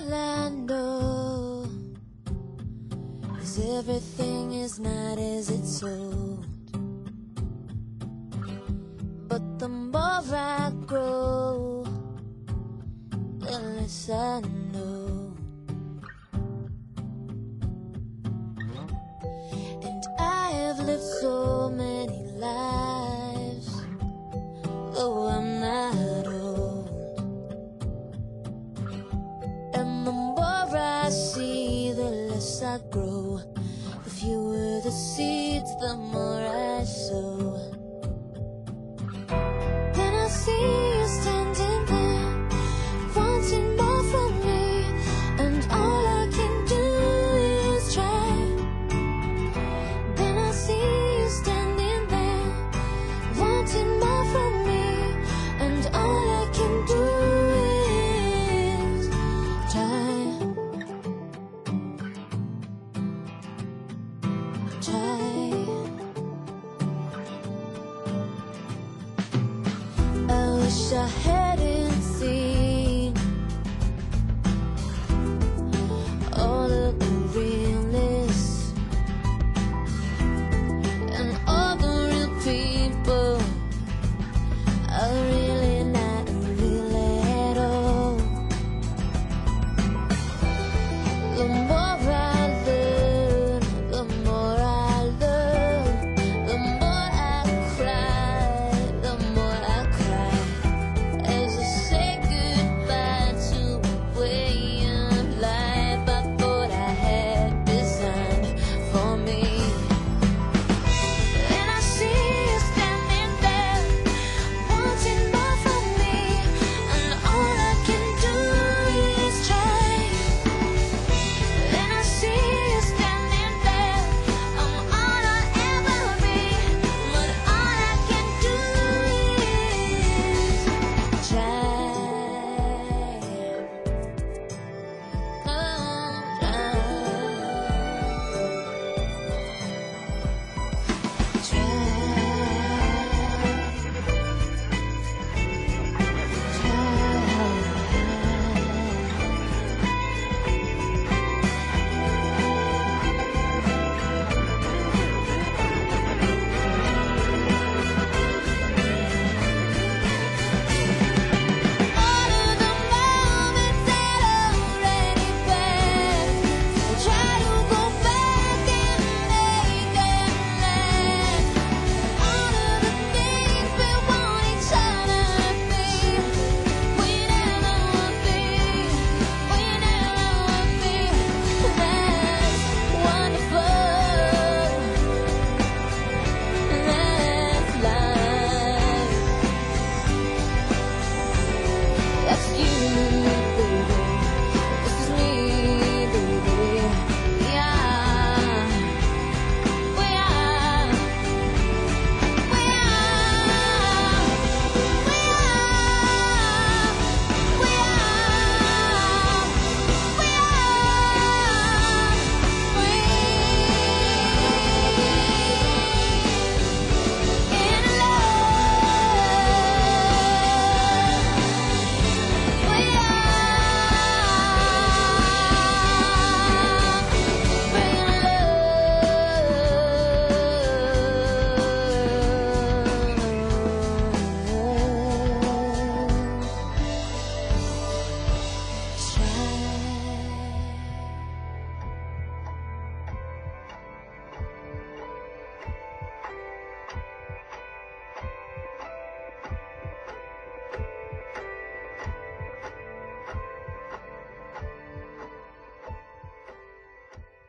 know is everything is not as it's told. But the more I grow, the less I know. the seeds, the more I sow. wish I had